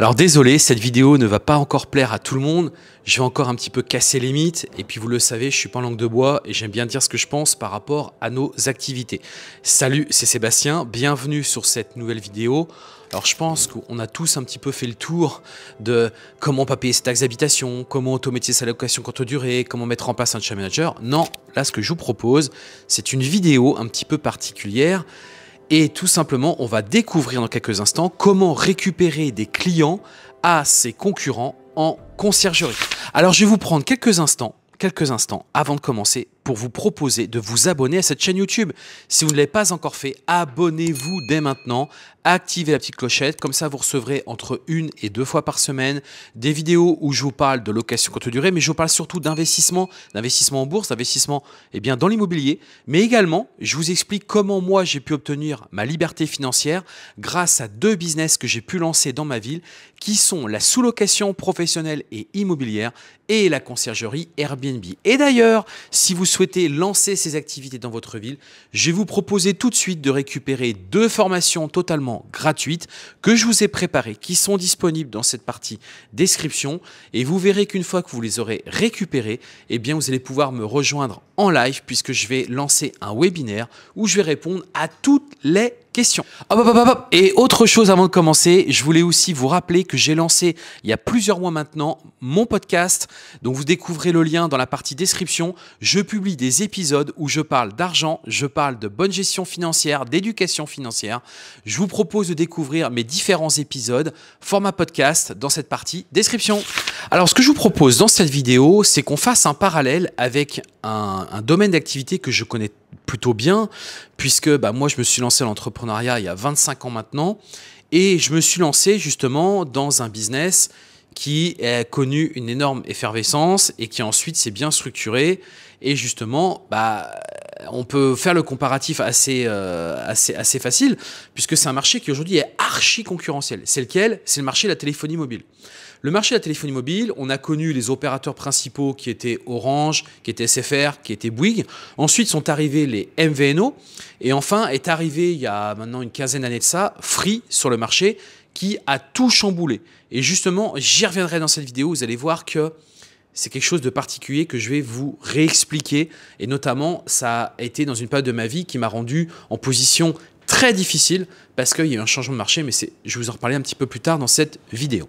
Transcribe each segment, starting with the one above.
Alors désolé, cette vidéo ne va pas encore plaire à tout le monde. Je vais encore un petit peu casser les mythes. Et puis vous le savez, je suis pas en langue de bois et j'aime bien dire ce que je pense par rapport à nos activités. Salut, c'est Sébastien. Bienvenue sur cette nouvelle vidéo. Alors je pense qu'on a tous un petit peu fait le tour de comment pas payer ses taxes d'habitation, comment automatiser sa location courte durée, comment mettre en place un chat manager. Non, là ce que je vous propose, c'est une vidéo un petit peu particulière et tout simplement, on va découvrir dans quelques instants comment récupérer des clients à ses concurrents en conciergerie. Alors, je vais vous prendre quelques instants, quelques instants avant de commencer pour vous proposer de vous abonner à cette chaîne YouTube. Si vous ne l'avez pas encore fait, abonnez-vous dès maintenant, activez la petite clochette, comme ça vous recevrez entre une et deux fois par semaine des vidéos où je vous parle de location courte durée, mais je vous parle surtout d'investissement, d'investissement en bourse, d'investissement eh bien, dans l'immobilier, mais également je vous explique comment moi j'ai pu obtenir ma liberté financière grâce à deux business que j'ai pu lancer dans ma ville, qui sont la sous-location professionnelle et immobilière et la conciergerie Airbnb. Et d'ailleurs, si vous souhaitez lancer ces activités dans votre ville, je vais vous proposer tout de suite de récupérer deux formations totalement gratuites que je vous ai préparées, qui sont disponibles dans cette partie description. Et vous verrez qu'une fois que vous les aurez récupérées, eh bien vous allez pouvoir me rejoindre en live puisque je vais lancer un webinaire où je vais répondre à toutes les question. Et autre chose avant de commencer, je voulais aussi vous rappeler que j'ai lancé il y a plusieurs mois maintenant mon podcast. Donc vous découvrez le lien dans la partie description. Je publie des épisodes où je parle d'argent, je parle de bonne gestion financière, d'éducation financière. Je vous propose de découvrir mes différents épisodes, format podcast dans cette partie description. Alors ce que je vous propose dans cette vidéo, c'est qu'on fasse un parallèle avec un, un domaine d'activité que je connais plutôt bien, puisque bah, moi, je me suis lancé à l'entrepreneuriat il y a 25 ans maintenant, et je me suis lancé justement dans un business qui a connu une énorme effervescence et qui ensuite s'est bien structuré. Et justement, bah, on peut faire le comparatif assez, euh, assez, assez facile, puisque c'est un marché qui aujourd'hui est archi concurrentiel. C'est lequel? C'est le marché de la téléphonie mobile. Le marché de la téléphonie mobile, on a connu les opérateurs principaux qui étaient Orange, qui étaient SFR, qui étaient Bouygues. Ensuite sont arrivés les MVNO. Et enfin est arrivé, il y a maintenant une quinzaine d'années de ça, Free sur le marché, qui a tout chamboulé. Et justement, j'y reviendrai dans cette vidéo, vous allez voir que c'est quelque chose de particulier que je vais vous réexpliquer. Et notamment, ça a été dans une période de ma vie qui m'a rendu en position très difficile parce qu'il y a eu un changement de marché, mais je vous en reparler un petit peu plus tard dans cette vidéo.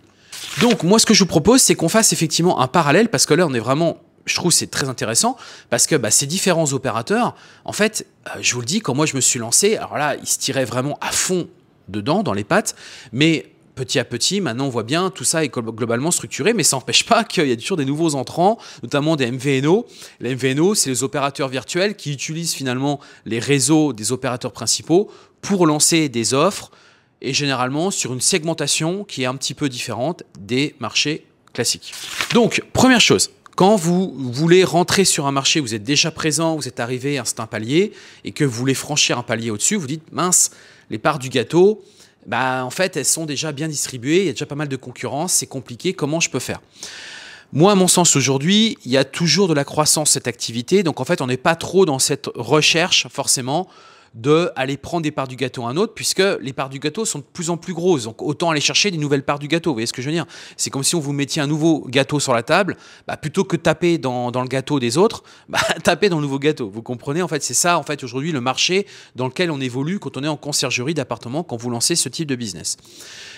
Donc moi ce que je vous propose c'est qu'on fasse effectivement un parallèle parce que là on est vraiment je trouve c'est très intéressant parce que bah, ces différents opérateurs, en fait, euh, je vous le dis, quand moi je me suis lancé, alors là, ils se tiraient vraiment à fond dedans, dans les pattes, mais petit à petit, maintenant on voit bien, tout ça est globalement structuré, mais ça n'empêche pas qu'il y a toujours des nouveaux entrants, notamment des MVNO. Les MVNO, c'est les opérateurs virtuels qui utilisent finalement les réseaux des opérateurs principaux pour lancer des offres, et généralement sur une segmentation qui est un petit peu différente des marchés classiques. Donc, première chose, quand vous voulez rentrer sur un marché, vous êtes déjà présent, vous êtes arrivé à un certain palier et que vous voulez franchir un palier au-dessus, vous dites mince, les parts du gâteau, bah, en fait, elles sont déjà bien distribuées, il y a déjà pas mal de concurrence, c'est compliqué, comment je peux faire? Moi, à mon sens, aujourd'hui, il y a toujours de la croissance cette activité. Donc, en fait, on n'est pas trop dans cette recherche, forcément, de aller prendre des parts du gâteau à un autre, puisque les parts du gâteau sont de plus en plus grosses. Donc autant aller chercher des nouvelles parts du gâteau. Vous voyez ce que je veux dire? C'est comme si on vous mettiez un nouveau gâteau sur la table, bah, plutôt que taper dans, le gâteau des autres, bah, taper dans le nouveau gâteau. Vous comprenez? En fait, c'est ça, en fait, aujourd'hui, le marché dans lequel on évolue quand on est en conciergerie d'appartement, quand vous lancez ce type de business.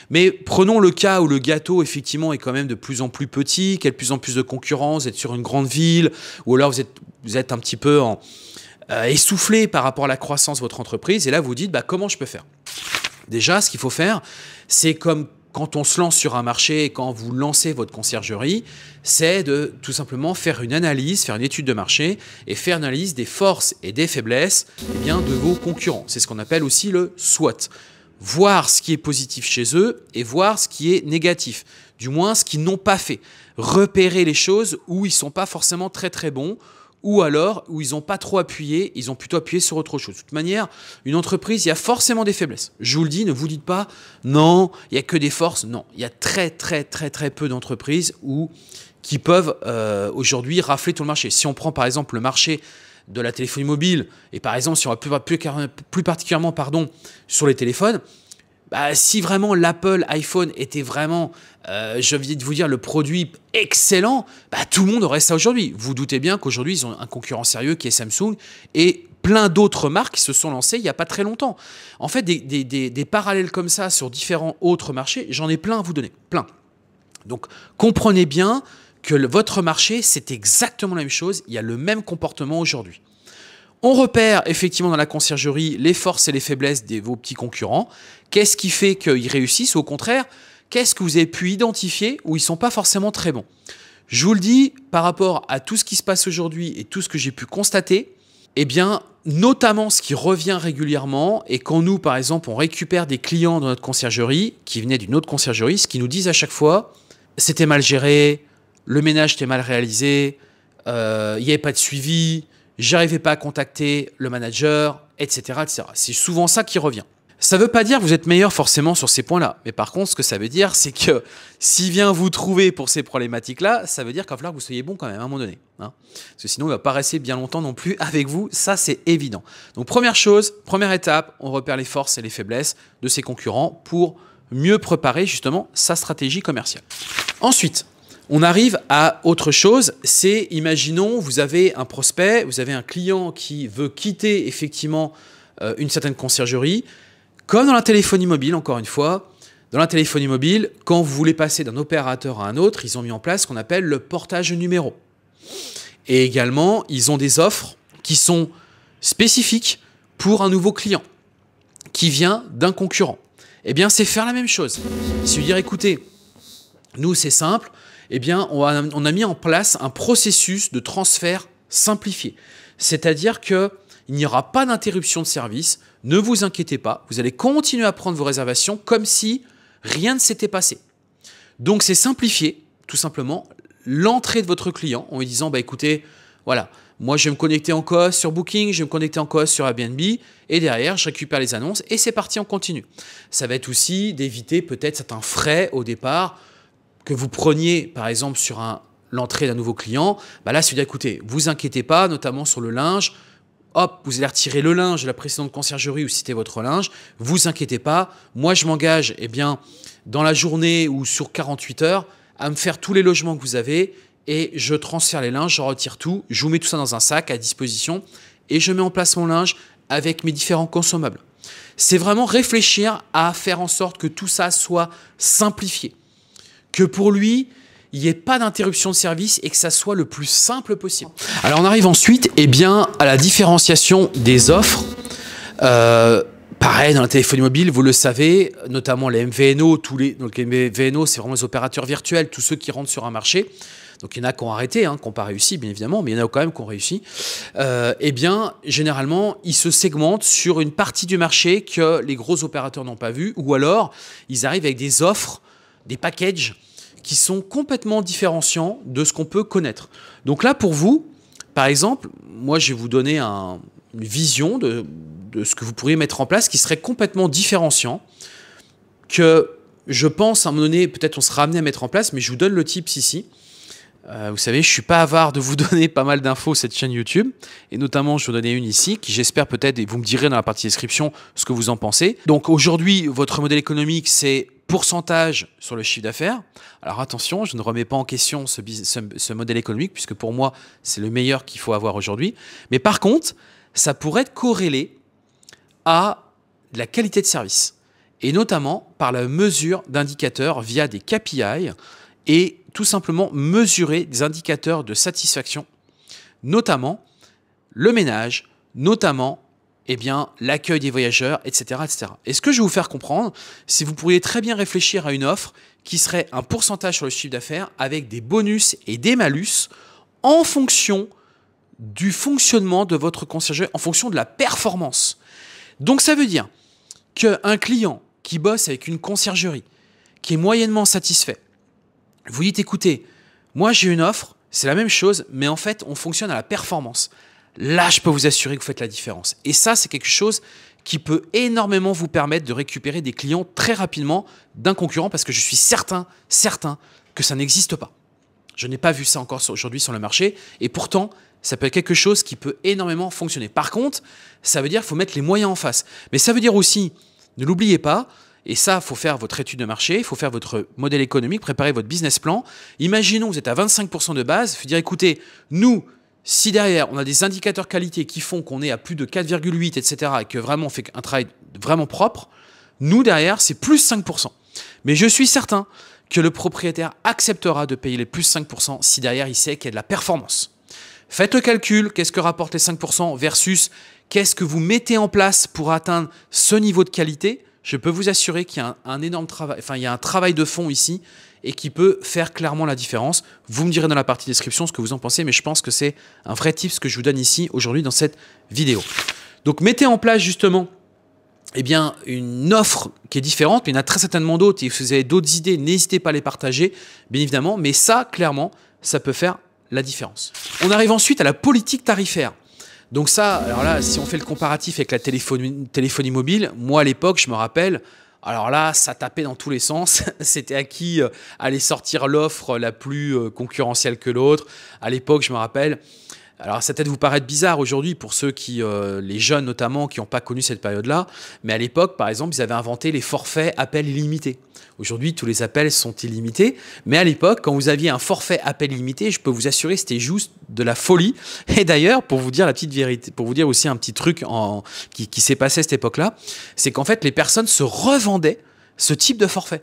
Mais prenons le cas où le gâteau, effectivement, est quand même de plus en plus petit, qu'il y a de plus en plus de concurrence, vous êtes sur une grande ville, ou alors vous êtes, vous êtes un petit peu en euh, essoufflé par rapport à la croissance de votre entreprise. Et là, vous dites, bah, comment je peux faire? Déjà, ce qu'il faut faire, c'est comme quand on se lance sur un marché et quand vous lancez votre conciergerie, c'est de tout simplement faire une analyse, faire une étude de marché et faire une analyse des forces et des faiblesses eh bien, de vos concurrents. C'est ce qu'on appelle aussi le SWOT. Voir ce qui est positif chez eux et voir ce qui est négatif, du moins ce qu'ils n'ont pas fait. Repérer les choses où ils ne sont pas forcément très très bons ou alors où ils n'ont pas trop appuyé, ils ont plutôt appuyé sur autre chose. De toute manière, une entreprise, il y a forcément des faiblesses. Je vous le dis, ne vous dites pas, non, il n'y a que des forces. Non, il y a très très très très peu d'entreprises où, qui peuvent euh, aujourd'hui rafler tout le marché. Si on prend par exemple le marché de la téléphonie mobile, et par exemple si on va plus, plus, plus particulièrement pardon, sur les téléphones, bah, si vraiment l'Apple iPhone était vraiment, euh, je viens de vous dire, le produit excellent, bah, tout le monde aurait ça aujourd'hui. Vous, doutez bien qu'aujourd'hui, ils ont un concurrent sérieux qui est Samsung et plein d'autres marques se sont lancées il n'y a pas très longtemps. En fait, des parallèles comme ça sur différents autres marchés, j'en ai plein à vous donner, plein. Donc comprenez bien que votre marché, c'est exactement la même chose, il y a le même comportement aujourd'hui. On repère effectivement dans la conciergerie les forces et les faiblesses de vos petits concurrents. Qu'est-ce qui fait qu'ils réussissent? Ou au contraire, qu'est-ce que vous avez pu identifier où ils ne sont pas forcément très bons? Je vous le dis, par rapport à tout ce qui se passe aujourd'hui et tout ce que j'ai pu constater, eh bien, notamment ce qui revient régulièrement, et quand nous, par exemple, on récupère des clients dans notre conciergerie qui venaient d'une autre conciergerie, ce qu'ils nous disent à chaque fois, c'était mal géré, le ménage était mal réalisé, euh, il n'y avait pas de suivi, j'arrivais pas à contacter le manager, etc. etc. C'est souvent ça qui revient. Ça ne veut pas dire que vous êtes meilleur forcément sur ces points-là. Mais par contre, ce que ça veut dire, c'est que s'il vient vous trouver pour ces problématiques-là, ça veut dire qu'il va falloir que vous soyez bon quand même à un moment donné. Hein. Parce que sinon, il va pas rester bien longtemps non plus avec vous. Ça, c'est évident. Donc, première chose, première étape, on repère les forces et les faiblesses de ses concurrents pour mieux préparer justement sa stratégie commerciale. Ensuite, on arrive à autre chose, c'est, imaginons, vous avez un prospect, vous avez un client qui veut quitter effectivement euh, une certaine conciergerie, comme dans la téléphonie mobile, encore une fois, dans la téléphonie mobile, quand vous voulez passer d'un opérateur à un autre, ils ont mis en place ce qu'on appelle le portage numéro. Et également, ils ont des offres qui sont spécifiques pour un nouveau client qui vient d'un concurrent. Eh bien, c'est faire la même chose. C'est lui dire, écoutez, nous, c'est simple, eh bien, on a, mis en place un processus de transfert simplifié. C'est-à-dire qu'il n'y aura pas d'interruption de service, ne vous inquiétez pas, vous allez continuer à prendre vos réservations comme si rien ne s'était passé. Donc c'est simplifier, tout simplement, l'entrée de votre client en lui disant, bah écoutez, voilà, moi je vais me connecter en COS sur Booking, je vais me connecter en COS sur Airbnb, et derrière je récupère les annonces, et c'est parti, on continue. Ça va être aussi d'éviter peut-être certains frais au départ, que vous preniez, par exemple, sur l'entrée d'un nouveau client, bah là, c'est dire, écoutez, vous inquiétez pas, notamment sur le linge, hop, vous allez retirer le linge de la précédente conciergerie ou c'était votre linge, vous inquiétez pas, moi je m'engage, eh bien, dans la journée ou sur 48 heures, à me faire tous les logements que vous avez et je transfère les linges, je retire tout, je vous mets tout ça dans un sac à disposition et je mets en place mon linge avec mes différents consommables. C'est vraiment réfléchir à faire en sorte que tout ça soit simplifié que pour lui, il n'y ait pas d'interruption de service et que ça soit le plus simple possible. Alors on arrive ensuite eh bien, à la différenciation des offres. Euh, pareil, dans la téléphonie mobile, vous le savez, notamment les MVNO, tous les, donc les MVNO, c'est vraiment les opérateurs virtuels, tous ceux qui rentrent sur un marché. Donc il y en a qui ont arrêté, hein, qui n'ont pas réussi, bien évidemment, mais il y en a quand même qui ont réussi. Euh, eh bien, généralement, ils se segmentent sur une partie du marché que les gros opérateurs n'ont pas vu, ou alors ils arrivent avec des offres des packages qui sont complètement différenciants de ce qu'on peut connaître. Donc là, pour vous, par exemple, moi, je vais vous donner une vision de, ce que vous pourriez mettre en place qui serait complètement différenciant, que je pense à un moment donné, peut-être on sera amené à mettre en place, mais je vous donne le tips ici. Euh, vous savez, je suis pas avare de vous donner pas mal d'infos cette chaîne YouTube, et notamment je vais vous donner une ici qui j'espère peut-être, et vous me direz dans la partie description ce que vous en pensez. Donc aujourd'hui, votre modèle économique, c'est pourcentage sur le chiffre d'affaires. Alors attention, je ne remets pas en question ce, modèle économique, puisque pour moi, c'est le meilleur qu'il faut avoir aujourd'hui. Mais par contre, ça pourrait être corrélé à la qualité de service, et notamment par la mesure d'indicateurs via des KPI, et tout simplement mesurer des indicateurs de satisfaction, notamment le ménage, notamment eh bien, l'accueil des voyageurs, etc., etc. Et ce que je vais vous faire comprendre, c'est que vous pourriez très bien réfléchir à une offre qui serait un pourcentage sur le chiffre d'affaires avec des bonus et des malus en fonction du fonctionnement de votre conciergerie, en fonction de la performance. Donc ça veut dire qu'un client qui bosse avec une conciergerie, qui est moyennement satisfait, vous dites écoutez, moi j'ai une offre, c'est la même chose, mais en fait on fonctionne à la performance là, je peux vous assurer que vous faites la différence. Et ça, c'est quelque chose qui peut énormément vous permettre de récupérer des clients très rapidement d'un concurrent parce que je suis certain, certain que ça n'existe pas. Je n'ai pas vu ça encore aujourd'hui sur le marché et pourtant, ça peut être quelque chose qui peut énormément fonctionner. Par contre, ça veut dire qu'il faut mettre les moyens en face. Mais ça veut dire aussi, ne l'oubliez pas, et ça, il faut faire votre étude de marché, il faut faire votre modèle économique, préparer votre business plan. Imaginons vous êtes à 25% de base, il faut dire écoutez, nous, si derrière on a des indicateurs qualité qui font qu'on est à plus de 4,8, etc., et que vraiment on fait un travail vraiment propre, nous derrière c'est plus 5%. Mais je suis certain que le propriétaire acceptera de payer les plus 5% si derrière il sait qu'il y a de la performance. Faites le calcul, qu'est-ce que rapportent les 5% versus qu'est-ce que vous mettez en place pour atteindre ce niveau de qualité. Je peux vous assurer qu'il y a un, énorme travail, enfin il y a un travail de fond ici et qui peut faire clairement la différence. Vous me direz dans la partie description ce que vous en pensez, mais je pense que c'est un vrai tip ce que je vous donne ici aujourd'hui dans cette vidéo. Donc mettez en place justement eh bien, une offre qui est différente, mais il y en a très certainement d'autres, et si vous avez d'autres idées, n'hésitez pas à les partager, bien évidemment, mais ça, clairement, ça peut faire la différence. On arrive ensuite à la politique tarifaire. Donc ça, alors là, si on fait le comparatif avec la téléphonie, téléphonie mobile, moi à l'époque, je me rappelle, alors là, ça tapait dans tous les sens. C'était à qui euh, allait sortir l'offre la plus euh, concurrentielle que l'autre. À l'époque, je me rappelle, alors ça peut-être vous paraître bizarre aujourd'hui pour ceux qui, euh, les jeunes notamment, qui n'ont pas connu cette période-là, mais à l'époque, par exemple, ils avaient inventé les forfaits appels illimités. Aujourd'hui, tous les appels sont illimités, mais à l'époque, quand vous aviez un forfait appel illimité, je peux vous assurer, c'était juste de la folie. Et d'ailleurs, pour vous dire la petite vérité, pour vous dire aussi un petit truc qui, qui s'est passé à cette époque-là, c'est qu'en fait, les personnes se revendaient ce type de forfait.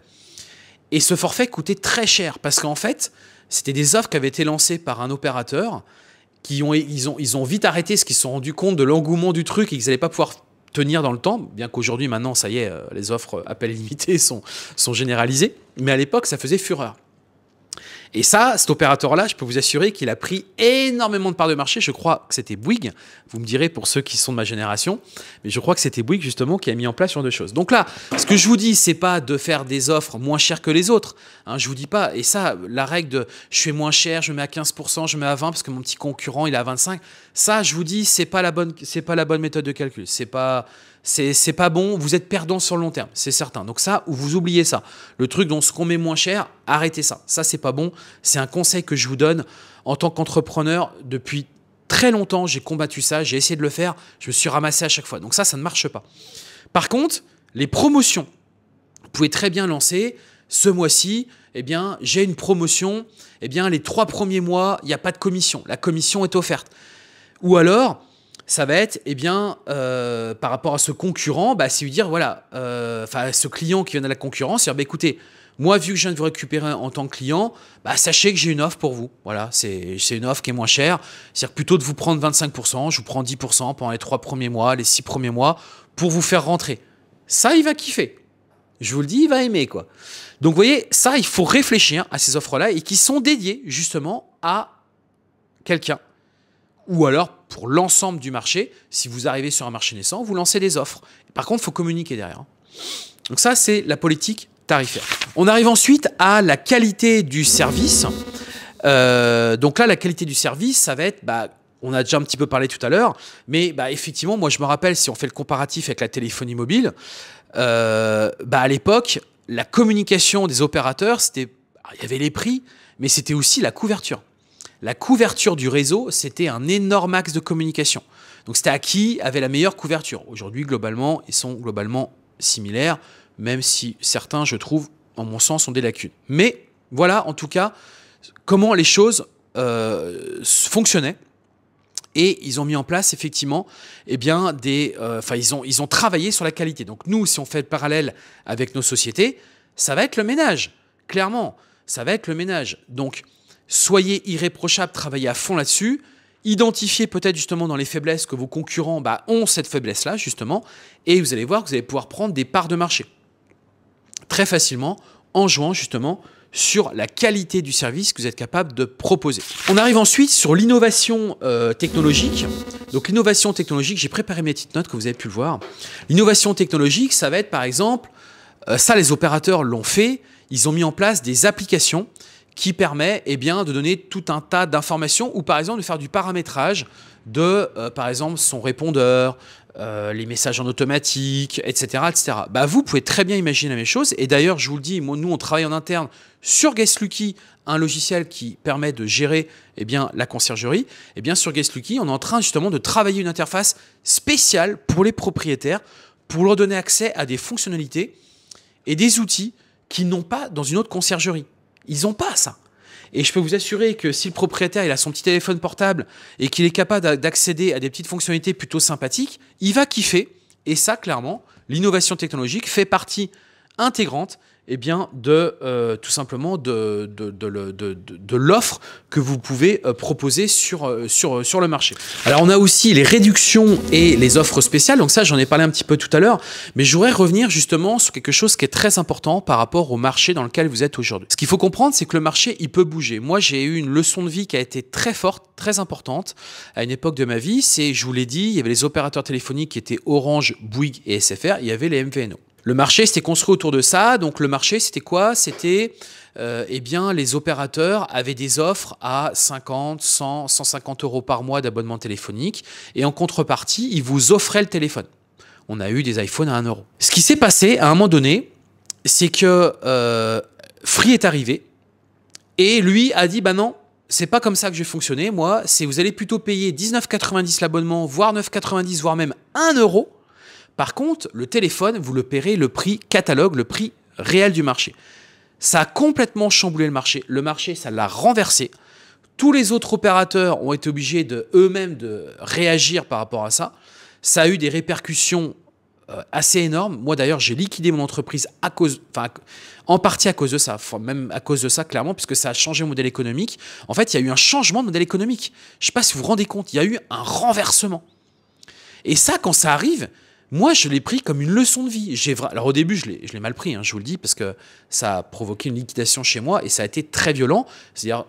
Et ce forfait coûtait très cher parce qu'en fait, c'était des offres qui avaient été lancées par un opérateur ils ont vite arrêté parce qu'ils se sont rendus compte de l'engouement du truc et qu'ils n'allaient pas pouvoir tenir dans le temps, bien qu'aujourd'hui, maintenant, ça y est, euh, les offres appel limité sont, sont généralisées. Mais à l'époque, ça faisait fureur. Et ça, cet opérateur-là, je peux vous assurer qu'il a pris énormément de parts de marché. Je crois que c'était Bouygues. Vous me direz pour ceux qui sont de ma génération, mais je crois que c'était Bouygues justement qui a mis en place ce genre de choses. Donc là, ce que je vous dis, c'est pas de faire des offres moins chères que les autres. Hein, je vous dis pas. Et ça, la règle de je fais moins cher, je mets à 15%, je mets à 20 parce que mon petit concurrent il est à 25. Ça, je vous dis, c'est pas la bonne, c'est pas la bonne méthode de calcul. C'est pas c'est pas bon, vous êtes perdant sur le long terme, c'est certain. Donc ça, ou vous oubliez ça. Le truc dont ce qu'on met moins cher, arrêtez ça. Ça, c'est pas bon. C'est un conseil que je vous donne en tant qu'entrepreneur depuis très longtemps. J'ai combattu ça, j'ai essayé de le faire, je me suis ramassé à chaque fois. Donc ça, ça ne marche pas. Par contre, les promotions, vous pouvez très bien lancer ce mois-ci, eh bien, j'ai une promotion, eh bien, les trois premiers mois, il n'y a pas de commission. La commission est offerte. Ou alors, ça va être, eh bien, euh, par rapport à ce concurrent, bah, c'est lui dire, voilà, euh, enfin, ce client qui vient de la concurrence, c'est bah, écoutez, moi, vu que je viens de vous récupérer en tant que client, bah, sachez que j'ai une offre pour vous. Voilà, c'est une offre qui est moins chère. C'est-à-dire plutôt de vous prendre 25%, je vous prends 10% pendant les trois premiers mois, les six premiers mois, pour vous faire rentrer. Ça, il va kiffer. Je vous le dis, il va aimer, quoi. Donc, vous voyez, ça, il faut réfléchir à ces offres-là et qui sont dédiées, justement, à quelqu'un ou alors pour l'ensemble du marché, si vous arrivez sur un marché naissant, vous lancez des offres. Par contre, il faut communiquer derrière. Hein. Donc ça, c'est la politique tarifaire. On arrive ensuite à la qualité du service. Euh, donc là, la qualité du service, ça va être, bah, on a déjà un petit peu parlé tout à l'heure, mais bah, effectivement, moi je me rappelle, si on fait le comparatif avec la téléphonie mobile, euh, bah, à l'époque, la communication des opérateurs, c'était, il y avait les prix, mais c'était aussi la couverture la couverture du réseau, c'était un énorme axe de communication. Donc c'était à qui avait la meilleure couverture. Aujourd'hui, globalement, ils sont globalement similaires, même si certains, je trouve, en mon sens, ont des lacunes. Mais voilà, en tout cas, comment les choses euh, fonctionnaient. Et ils ont mis en place effectivement, eh bien, des, euh, enfin, ils ont, ils ont travaillé sur la qualité. Donc nous, si on fait le parallèle avec nos sociétés, ça va être le ménage, clairement, ça va être le ménage. Donc soyez irréprochable, travaillez à fond là-dessus. Identifiez peut-être justement dans les faiblesses que vos concurrents bah, ont cette faiblesse-là, justement, et vous allez voir que vous allez pouvoir prendre des parts de marché très facilement en jouant justement sur la qualité du service que vous êtes capable de proposer. On arrive ensuite sur l'innovation euh, technologique. Donc l'innovation technologique, j'ai préparé mes petites notes que vous avez pu le voir. L'innovation technologique, ça va être par exemple, euh, ça les opérateurs l'ont fait, ils ont mis en place des applications qui permet eh de donner tout un tas d'informations ou par exemple de faire du paramétrage de, euh, par exemple, son répondeur, euh, les messages en automatique, etc. etc. Bah, vous pouvez très bien imaginer la même chose. Et d'ailleurs, je vous le dis, nous, on travaille en interne sur GuestLucky, un logiciel qui permet de gérer eh la conciergerie. Eh bien, sur GuestLucky, on est en train justement de travailler une interface spéciale pour les propriétaires pour leur donner accès à des fonctionnalités et des outils qu'ils n'ont pas dans une autre conciergerie. Ils n'ont pas ça. Et je peux vous assurer que si le propriétaire a son petit téléphone portable et qu'il est capable d'accéder à des petites fonctionnalités plutôt sympathiques, il va kiffer. Et ça, clairement, l'innovation technologique fait partie intégrante eh bien, de euh, tout simplement de, de, de, de l'offre que vous pouvez euh, proposer sur, euh, sur, sur le marché. Alors, on a aussi les réductions et les offres spéciales. Donc ça, j'en ai parlé un petit peu tout à l'heure, mais je voudrais revenir justement sur quelque chose qui est très important par rapport au marché dans lequel vous êtes aujourd'hui. Ce qu'il faut comprendre, c'est que le marché, il peut bouger. Moi, j'ai eu une leçon de vie qui a été très forte, très importante à une époque de ma vie. C'est, je vous l'ai dit, il y avait les opérateurs téléphoniques qui étaient Orange, Bouygues et SFR. Il y avait les MVNO. Le marché s'était construit autour de ça. Donc le marché, c'était quoi? C'était, euh, eh bien, les opérateurs avaient des offres à 50, 100, 150 euros par mois d'abonnement téléphonique. Et en contrepartie, ils vous offraient le téléphone. On a eu des iPhones à 1 euro. Ce qui s'est passé à un moment donné, c'est que euh, Free est arrivé et lui a dit, bah non, c'est pas comme ça que je vais fonctionner. Moi, c'est vous allez plutôt payer 19,90 l'abonnement, voire 9,90, voire même 1 euro par contre, le téléphone, vous le paierez le prix catalogue, le prix réel du marché. Ça a complètement chamboulé le marché. Le marché, ça l'a renversé. Tous les autres opérateurs ont été obligés de eux-mêmes de réagir par rapport à ça. Ça a eu des répercussions euh, assez énormes. Moi d'ailleurs, j'ai liquidé mon entreprise en partie à cause de ça, même à cause de ça clairement, puisque ça a changé le modèle économique. En fait, il y a eu un changement de modèle économique. Je ne sais pas si vous vous rendez compte, il y a eu un renversement. Et ça, quand ça arrive, moi, je l'ai pris comme une leçon de vie. J'ai Alors au début, je l'ai mal pris, hein, je vous le dis, parce que ça a provoqué une liquidation chez moi et ça a été très violent. C'est-à-dire,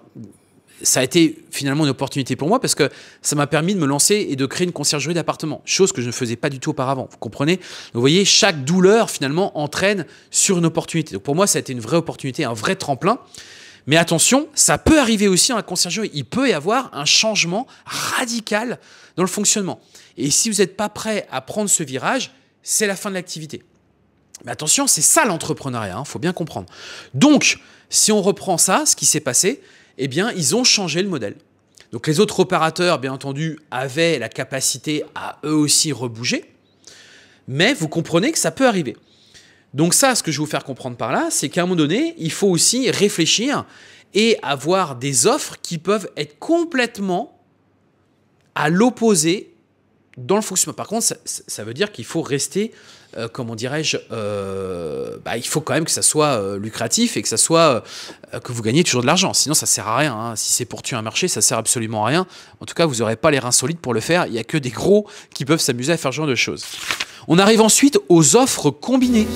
ça a été finalement une opportunité pour moi parce que ça m'a permis de me lancer et de créer une conciergerie d'appartement, chose que je ne faisais pas du tout auparavant. Vous comprenez? Vous voyez, chaque douleur finalement entraîne sur une opportunité. Donc pour moi, ça a été une vraie opportunité, un vrai tremplin. Mais attention, ça peut arriver aussi dans la conciergerie. Il peut y avoir un changement radical dans le fonctionnement. Et si vous n'êtes pas prêt à prendre ce virage, c'est la fin de l'activité. Mais attention, c'est ça l'entrepreneuriat, il hein, faut bien comprendre. Donc, si on reprend ça, ce qui s'est passé, eh bien, ils ont changé le modèle. Donc les autres opérateurs, bien entendu, avaient la capacité à eux aussi rebouger, mais vous comprenez que ça peut arriver. Donc ça, ce que je vais vous faire comprendre par là, c'est qu'à un moment donné, il faut aussi réfléchir et avoir des offres qui peuvent être complètement à l'opposé dans le fonctionnement. Par contre, ça, veut dire qu'il faut rester, euh, comment dirais-je, euh, bah, il faut quand même que ça soit euh, lucratif et que ça soit que vous gagnez toujours de l'argent. Sinon, ça sert à rien. Hein. Si c'est pour tuer un marché, ça sert absolument à rien. En tout cas, vous n'aurez pas les reins solides pour le faire. Il n'y a que des gros qui peuvent s'amuser à faire ce genre de choses. On arrive ensuite aux offres combinées.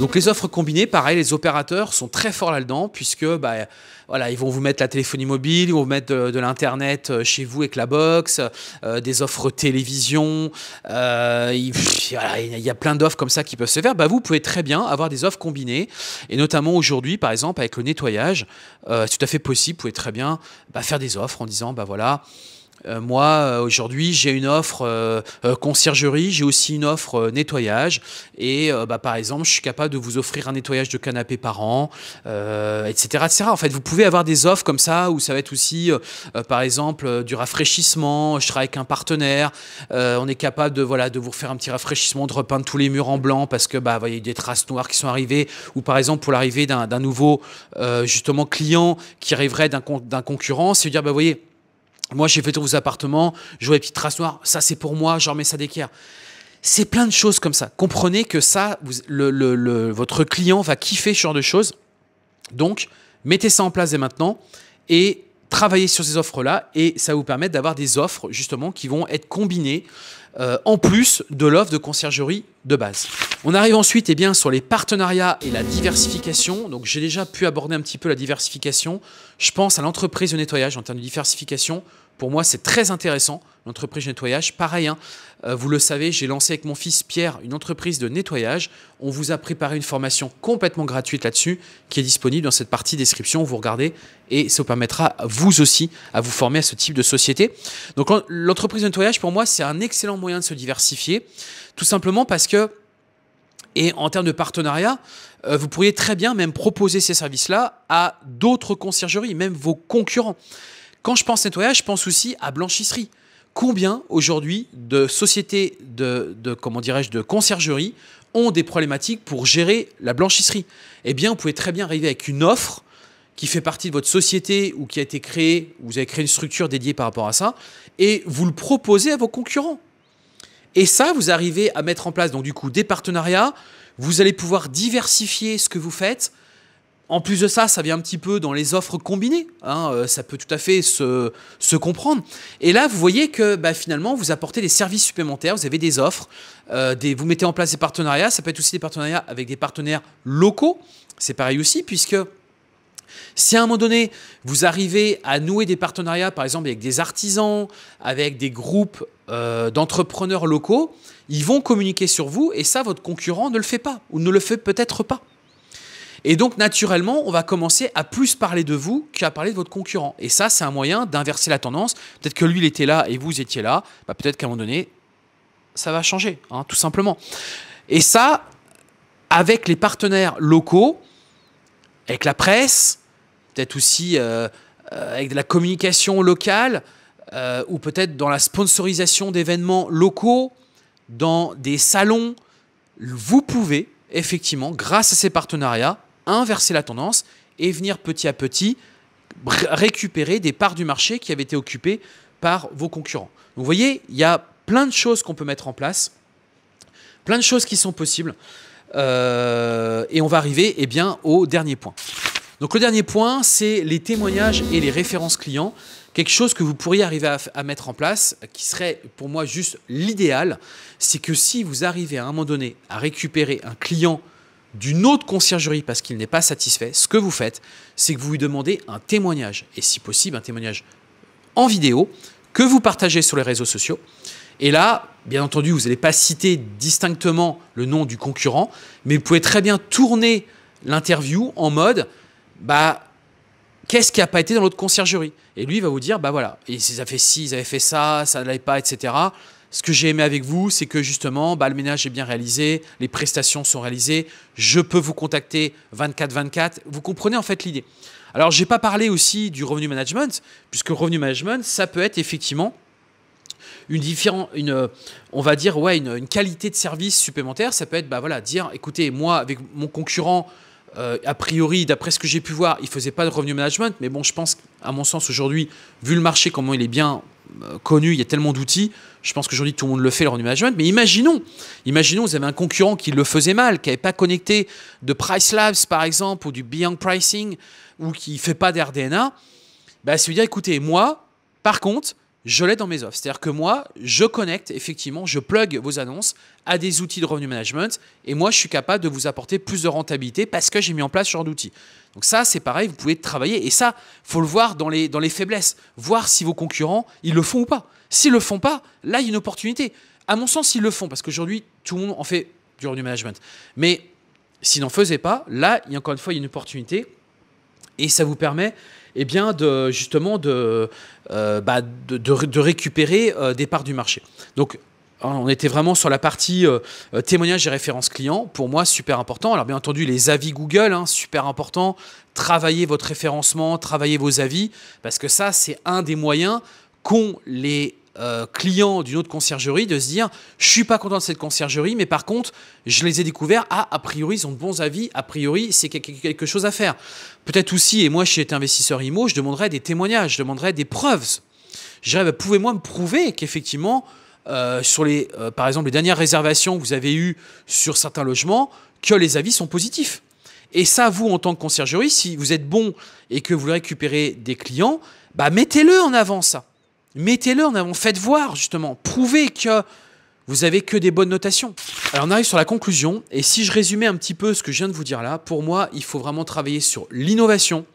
Donc les offres combinées, pareil, les opérateurs sont très forts là-dedans puisque bah, voilà, ils vont vous mettre la téléphonie mobile, ils vont vous mettre de, l'internet euh, chez vous avec la box, euh, des offres télévision. Euh, il, y a plein d'offres comme ça qui peuvent se faire. Bah, vous pouvez très bien avoir des offres combinées et notamment aujourd'hui, par exemple, avec le nettoyage, c'est tout à fait possible. Vous pouvez très bien bah, faire des offres en disant bah voilà. Euh, moi, euh, aujourd'hui, j'ai une offre euh, conciergerie, j'ai aussi une offre nettoyage. Et bah, par exemple, je suis capable de vous offrir un nettoyage de canapé par an, etc., etc. En fait, vous pouvez avoir des offres comme ça où ça va être aussi, par exemple, du rafraîchissement. Je travaille avec un partenaire. on est capable de, voilà, de vous faire un petit rafraîchissement, de repeindre tous les murs en blanc parce que bah, y a des traces noires qui sont arrivées. Ou par exemple, pour l'arrivée d'un nouveau justement client qui arriverait d'un concurrent, c'est dire, bah, vous voyez, moi, j'ai fait tous vos appartements, je vois les petites traces noires, ça c'est pour moi, je remets ça d'équerre. C'est plein de choses comme ça. Comprenez que ça, votre client va kiffer ce genre de choses. Donc, mettez ça en place dès maintenant et travaillez sur ces offres-là et ça va vous permettre d'avoir des offres justement qui vont être combinées euh, en plus de l'offre de conciergerie de base. On arrive ensuite eh bien, sur les partenariats et la diversification. Donc j'ai déjà pu aborder un petit peu la diversification. Je pense à l'entreprise de nettoyage en termes de diversification. Pour moi, c'est très intéressant, l'entreprise de nettoyage. Pareil, hein, euh, vous le savez, j'ai lancé avec mon fils Pierre une entreprise de nettoyage. On vous a préparé une formation complètement gratuite là-dessus qui est disponible dans cette partie description. Vous regardez et ça vous permettra vous aussi à vous former à ce type de société. Donc l'entreprise de nettoyage, pour moi, c'est un excellent moyen de se diversifier. Tout simplement parce que, et en termes de partenariat, euh, vous pourriez très bien même proposer ces services-là à d'autres conciergeries, même vos concurrents. Quand je pense nettoyage, je pense aussi à blanchisserie. combien aujourd'hui de sociétés de, de comment dirais-je de conciergerie ont des problématiques pour gérer la blanchisserie? Eh bien, vous pouvez très bien arriver avec une offre qui fait partie de votre société ou qui a été créée, vous avez créé une structure dédiée par rapport à ça, et vous le proposez à vos concurrents. Et ça, vous arrivez à mettre en place donc du coup des partenariats, vous allez pouvoir diversifier ce que vous faites. En plus de ça, ça vient un petit peu dans les offres combinées. Hein, euh, ça peut tout à fait se, se, comprendre. Et là, vous voyez que bah, finalement, vous apportez des services supplémentaires, vous avez des offres, euh, vous mettez en place des partenariats. Ça peut être aussi des partenariats avec des partenaires locaux. C'est pareil aussi, puisque si à un moment donné, vous arrivez à nouer des partenariats, par exemple avec des artisans, avec des groupes euh, d'entrepreneurs locaux, ils vont communiquer sur vous et ça, votre concurrent ne le fait pas ou ne le fait peut-être pas. Et donc, naturellement, on va commencer à plus parler de vous qu'à parler de votre concurrent. Et ça, c'est un moyen d'inverser la tendance. Peut-être que lui, il était là et vous étiez là. Bah, peut-être qu'à un moment donné, ça va changer, hein, tout simplement. Et ça, avec les partenaires locaux, avec la presse, peut-être aussi euh, euh, avec de la communication locale, euh, ou peut-être dans la sponsorisation d'événements locaux, dans des salons, vous pouvez effectivement, grâce à ces partenariats, inverser la tendance et venir petit à petit récupérer des parts du marché qui avaient été occupées par vos concurrents. vous voyez, il y a plein de choses qu'on peut mettre en place, plein de choses qui sont possibles. Et on va arriver eh au dernier point. Donc le dernier point, c'est les témoignages et les références clients. Quelque chose que vous pourriez arriver à, mettre en place, qui serait pour moi juste l'idéal, c'est que si vous arrivez à un moment donné à récupérer un client d'une autre conciergerie parce qu'il n'est pas satisfait, ce que vous faites, c'est que vous lui demandez un témoignage, et si possible un témoignage en vidéo, que vous partagez sur les réseaux sociaux. Et là, bien entendu, vous n'allez pas citer distinctement le nom du concurrent, mais vous pouvez très bien tourner l'interview en mode bah, qu'est-ce qui n'a pas été dans l'autre conciergerie? Et lui, il va vous dire, bah voilà, ils avaient fait ci, ils avaient fait ça, ça n'allait pas, etc. Ce que j'ai aimé avec vous, c'est que justement, bah, le ménage est bien réalisé, les prestations sont réalisées, je peux vous contacter 24-24. Vous comprenez en fait l'idée. Alors, je n'ai pas parlé aussi du revenu management, puisque revenu management, ça peut être effectivement une différente, une, on va dire, ouais, une, qualité de service supplémentaire. Ça peut être, bah voilà, dire, écoutez, moi, avec mon concurrent, euh, a priori, d'après ce que j'ai pu voir, il faisait pas de revenu management. Mais bon, je pense, à mon sens, aujourd'hui, vu le marché, comment il est bien euh, connu, il y a tellement d'outils, je pense qu'aujourd'hui, tout le monde le fait, le revenu management. Mais imaginons, imaginons, vous avez un concurrent qui le faisait mal, qui n'avait pas connecté de Price Labs, par exemple, ou du Beyond Pricing, ou qui fait pas d'RDNA. Bah, ça veut dire, écoutez, moi, par contre, je l'ai dans mes offres. C'est-à-dire que moi, je connecte effectivement, je plug vos annonces à des outils de revenu management et moi, je suis capable de vous apporter plus de rentabilité parce que j'ai mis en place ce genre d'outils. Donc ça, c'est pareil, vous pouvez travailler et ça, faut le voir dans les, dans les faiblesses, voir si vos concurrents, ils le font ou pas. S'ils le font pas, là, il y a une opportunité. À mon sens, ils le font parce qu'aujourd'hui, tout le monde en fait du revenu management. Mais s'ils n'en faisaient pas, là, il y a encore une fois, une opportunité et ça vous permet eh bien, de, justement de, euh, bah, de, récupérer euh, des parts du marché. Donc, on était vraiment sur la partie euh, témoignage et références clients. Pour moi, super important. Alors, bien entendu, les avis Google, hein, super important. Travaillez votre référencement, travaillez vos avis, parce que ça, c'est un des moyens qu'ont les euh, clients d'une autre conciergerie de se dire je suis pas content de cette conciergerie mais par contre je les ai découverts ah a priori ils ont de bons avis a priori c'est quelque chose à faire. Peut-être aussi et moi je suis investisseur IMO je demanderais des témoignages je demanderais des preuves. Je dirais bah, pouvez-moi me prouver qu'effectivement euh, sur les euh, par exemple les dernières réservations que vous avez eues sur certains logements que les avis sont positifs. Et ça vous en tant que conciergerie si vous êtes bon et que vous récupérez des clients bah mettez-le en avant ça Mettez-le en avant, faites voir justement, prouvez que vous avez que des bonnes notations. Alors on arrive sur la conclusion, et si je résumais un petit peu ce que je viens de vous dire là, pour moi, il faut vraiment travailler sur l'innovation,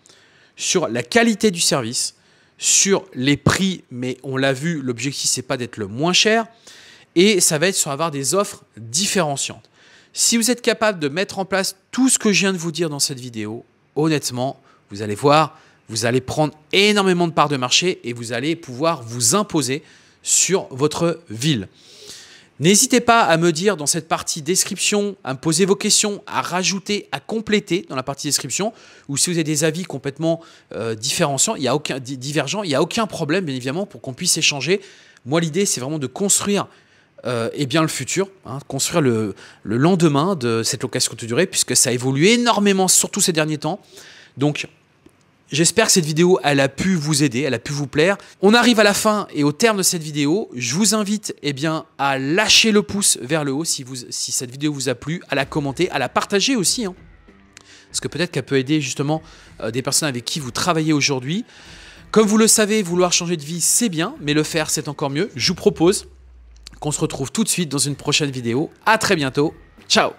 sur la qualité du service, sur les prix, mais on l'a vu, l'objectif c'est pas d'être le moins cher, et ça va être sur avoir des offres différenciantes. Si vous êtes capable de mettre en place tout ce que je viens de vous dire dans cette vidéo, honnêtement, vous allez voir, vous allez prendre énormément de parts de marché et vous allez pouvoir vous imposer sur votre ville. N'hésitez pas à me dire dans cette partie description, à me poser vos questions, à rajouter, à compléter dans la partie description, ou si vous avez des avis complètement euh, différenciants, il y a aucun, divergents, il n'y a aucun problème, bien évidemment, pour qu'on puisse échanger. Moi, l'idée, c'est vraiment de construire euh, eh bien, le futur, hein, construire le, le, lendemain de cette location courte durée, puisque ça a évolué énormément, surtout ces derniers temps. Donc, J'espère que cette vidéo, elle a pu vous aider, elle a pu vous plaire. On arrive à la fin et au terme de cette vidéo. Je vous invite eh à lâcher le pouce vers le haut si cette vidéo vous a plu, à la commenter, à la partager aussi. Hein. Parce que peut-être qu'elle peut aider justement euh, des personnes avec qui vous travaillez aujourd'hui. Comme vous le savez, vouloir changer de vie, c'est bien, mais le faire, c'est encore mieux. Je vous propose qu'on se retrouve tout de suite dans une prochaine vidéo. À très bientôt. Ciao